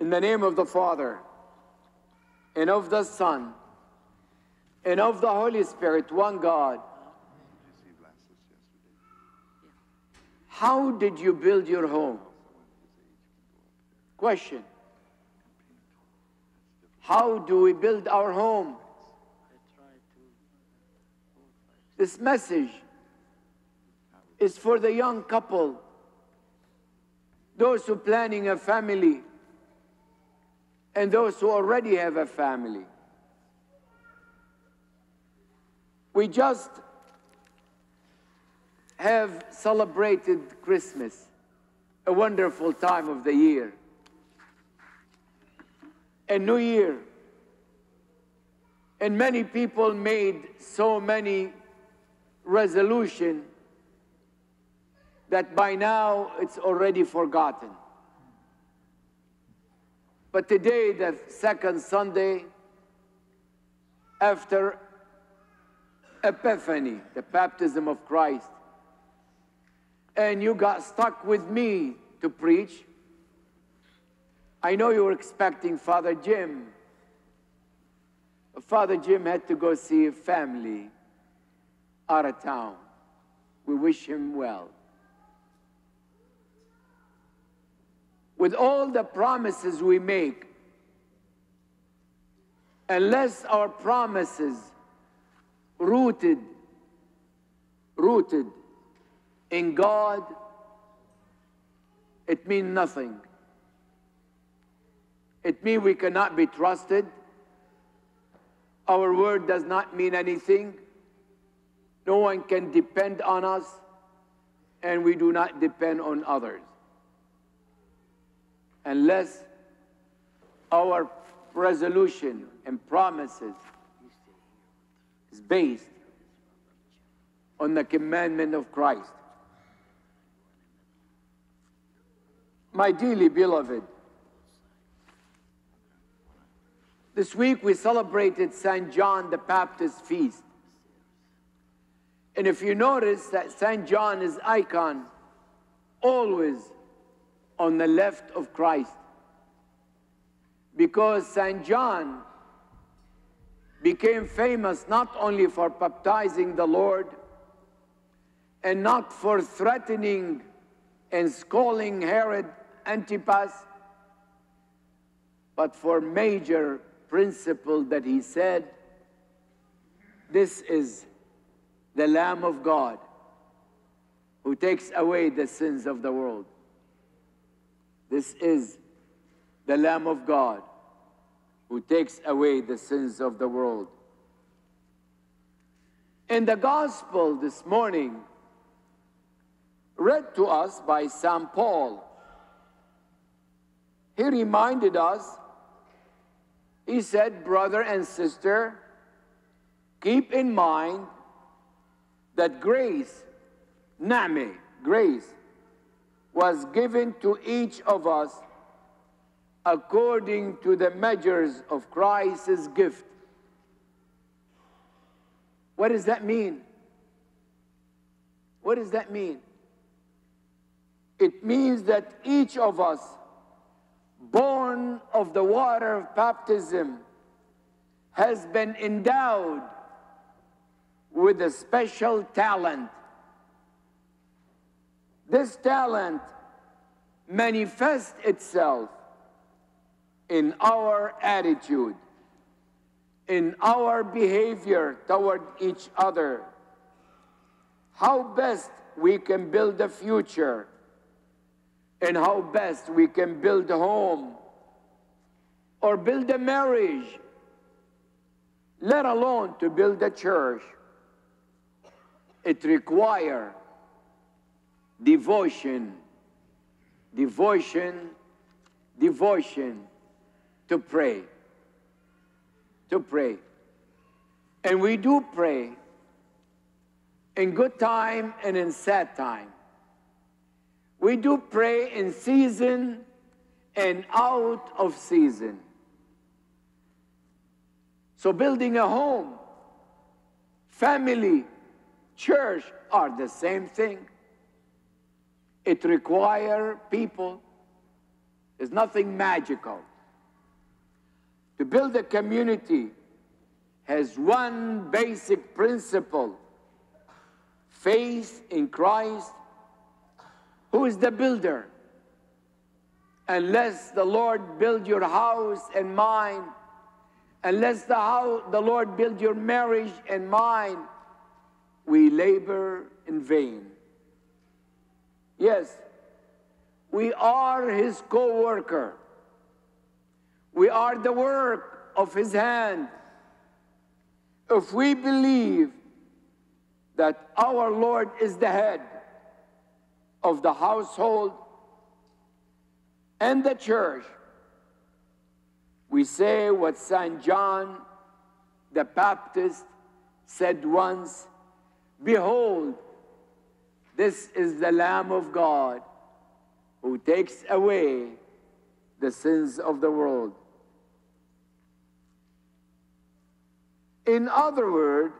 In the name of the Father, and of the Son, and of the Holy Spirit, one God. How did you build your home? Question. How do we build our home? This message is for the young couple, those who planning a family, and those who already have a family. We just have celebrated Christmas, a wonderful time of the year, and New Year. And many people made so many resolution that by now it's already forgotten. But today, the second Sunday after Epiphany, the baptism of Christ, and you got stuck with me to preach, I know you were expecting Father Jim. Father Jim had to go see a family out of town. We wish him well. With all the promises we make, unless our promises rooted, rooted in God, it means nothing. It means we cannot be trusted. Our word does not mean anything. No one can depend on us, and we do not depend on others. Unless our resolution and promises is based on the commandment of Christ. My dearly beloved, this week we celebrated St. John the Baptist feast. And if you notice that St. John is icon always on the left of Christ. Because St. John became famous not only for baptizing the Lord and not for threatening and scolding Herod Antipas, but for major principle that he said, this is the Lamb of God who takes away the sins of the world. This is the Lamb of God who takes away the sins of the world. In the gospel this morning, read to us by St. Paul, he reminded us, he said, Brother and sister, keep in mind that grace, Name, grace, was given to each of us according to the measures of Christ's gift. What does that mean? What does that mean? It means that each of us, born of the water of baptism, has been endowed with a special talent. This talent manifests itself in our attitude, in our behavior toward each other, how best we can build a future, and how best we can build a home or build a marriage, let alone to build a church. It requires devotion, devotion, devotion to pray. To pray. And we do pray in good time and in sad time. We do pray in season and out of season. So, building a home, family, church are the same thing. It requires people. There's nothing magical. to build a community has one basic principle faith in Christ, who is the builder. Unless the Lord build your house and mine, unless the, house, the Lord build your marriage and mine, we labor in vain. Yes, we are his co worker. We are the work of his hand. If we believe that our Lord is the head of the household and the church, we say what St. John the Baptist said once Behold, this is the Lamb of God who takes away the sins of the world. In other words,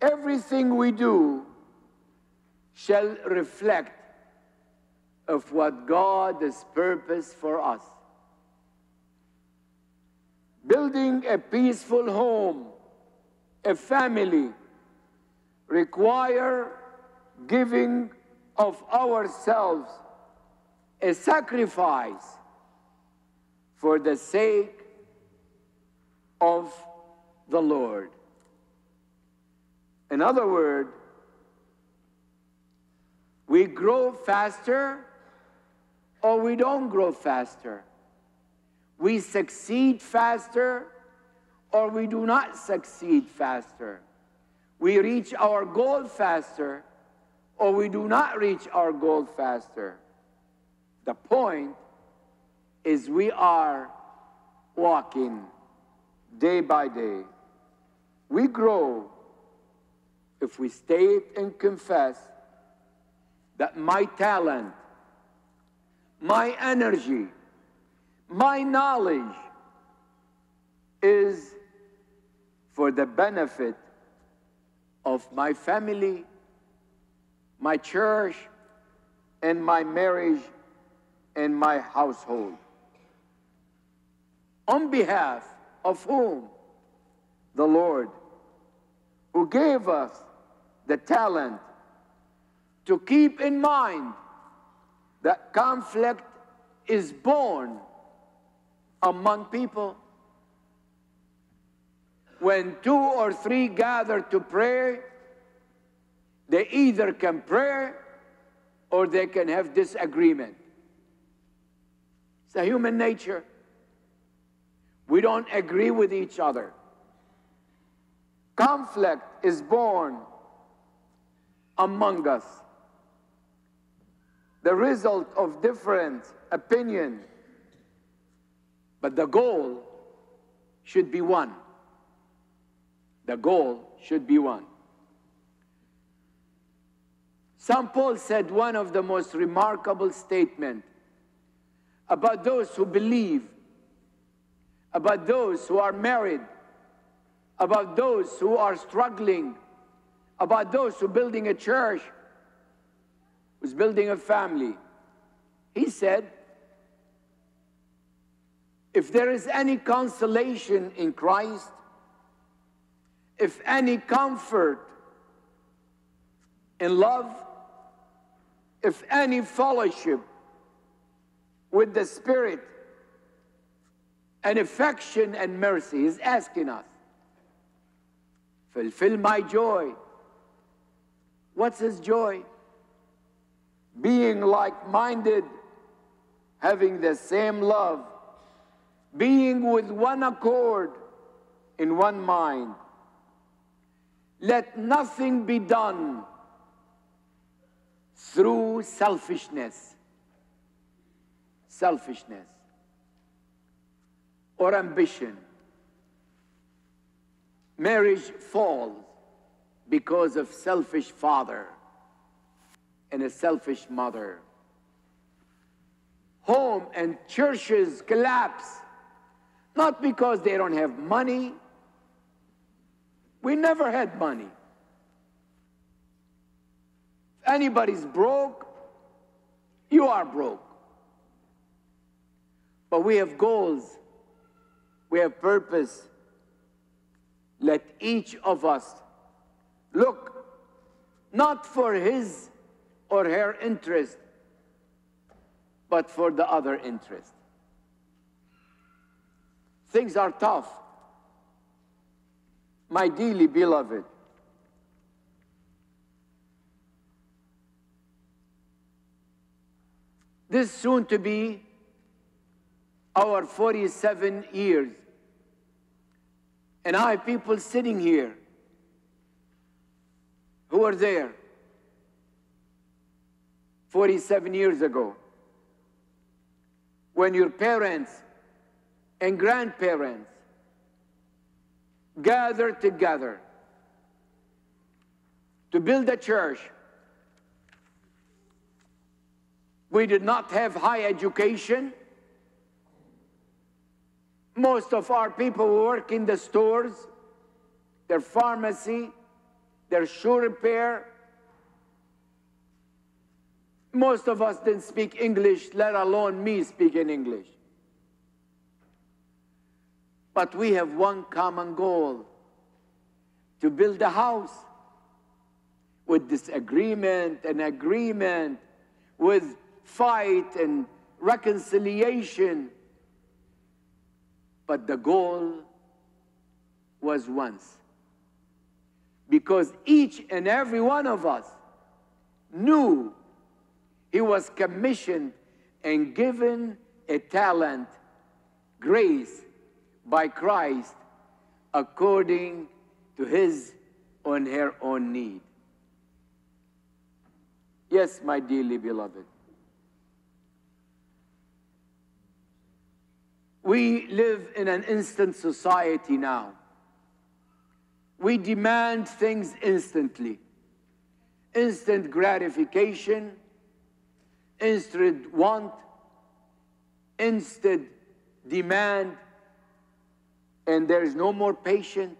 everything we do shall reflect of what God has purposed for us. Building a peaceful home, a family, require giving of ourselves a sacrifice for the sake of the Lord. In other words, we grow faster or we don't grow faster. We succeed faster or we do not succeed faster. We reach our goal faster or we do not reach our goal faster. The point is we are walking day by day. We grow if we state and confess that my talent, my energy, my knowledge is for the benefit of my family, my church, and my marriage and my household. On behalf of whom? The Lord, who gave us the talent to keep in mind that conflict is born among people. When two or three gather to pray, they either can pray or they can have disagreement. It's a human nature. We don't agree with each other. Conflict is born among us. The result of different opinion. But the goal should be one. The goal should be one. St. Paul said one of the most remarkable statements about those who believe, about those who are married, about those who are struggling, about those who are building a church, who's building a family. He said, if there is any consolation in Christ, if any comfort in love, if any fellowship with the Spirit and affection and mercy, He's asking us, fulfill my joy. What's His joy? Being like minded, having the same love, being with one accord in one mind. Let nothing be done through selfishness. Selfishness or ambition. Marriage falls because of selfish father and a selfish mother. Home and churches collapse not because they don't have money. We never had money anybody's broke, you are broke. But we have goals We have purpose. Let each of us look not for his or her interest, but for the other interest. Things are tough. My dearly beloved, this soon to be our 47 years. And I have people sitting here who were there 47 years ago when your parents and grandparents gathered together to build a church. We did not have high education. Most of our people work in the stores, their pharmacy, their shoe repair. Most of us didn't speak English, let alone me speaking English. But we have one common goal to build a house with disagreement and agreement, with fight and reconciliation. But the goal was once. Because each and every one of us knew he was commissioned and given a talent, grace, by Christ according to his or her own need. Yes, my dearly beloved. We live in an instant society now. We demand things instantly instant gratification, instant want, instant demand, and there is no more patience.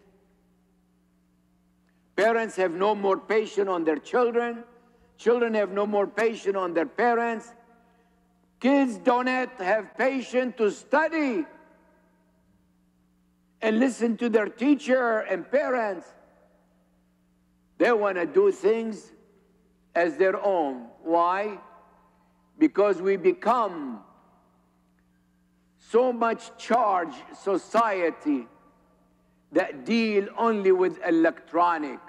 Parents have no more patience on their children. Children have no more patience on their parents. Kids don't have patience to study and listen to their teacher and parents. They want to do things as their own. Why? Because we become so much charge society that deal only with electronic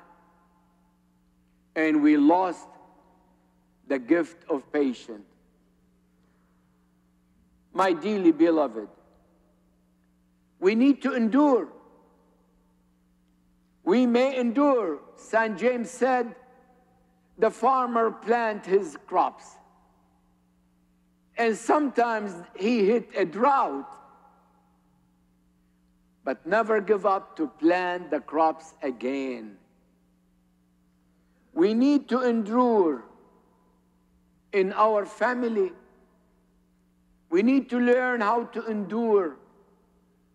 and we lost the gift of patience my dearly beloved we need to endure we may endure st james said the farmer plant his crops and sometimes he hit a drought. But never give up to plant the crops again. We need to endure in our family. We need to learn how to endure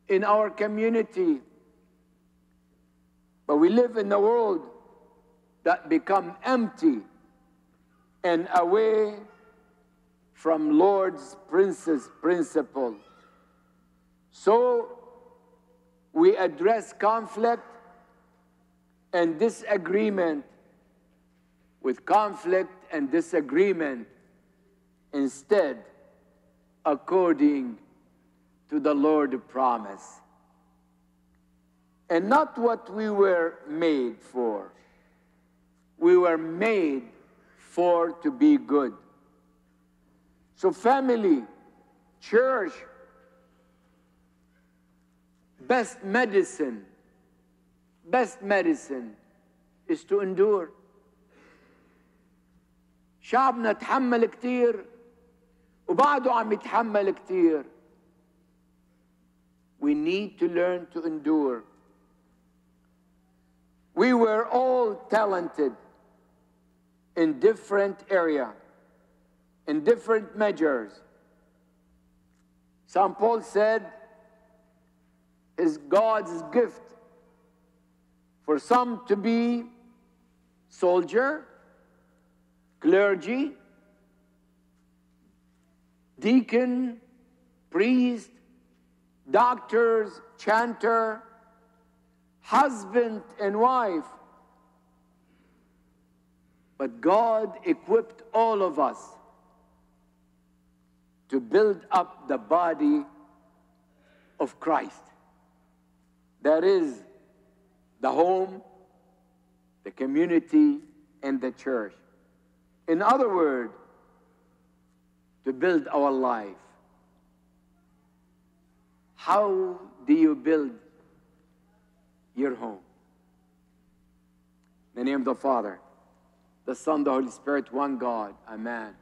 in our community. But we live in a world that become empty and away from Lord's Prince's principle. So we address conflict and disagreement with conflict and disagreement instead according to the Lord promise. And not what we were made for. We were made for to be good. So, family, church, best medicine, best medicine is to endure. شعبنا تحمل كتير وبعده عم يتحمل كتير. We need to learn to endure. We were all talented in different area in different measures. St. Paul said, is God's gift for some to be soldier, clergy, deacon, priest, doctors, chanter, husband and wife. But God equipped all of us to build up the body of Christ. That is the home, the community, and the church. In other words, to build our life. How do you build your home? In the name of the Father, the Son, the Holy Spirit, one God. Amen.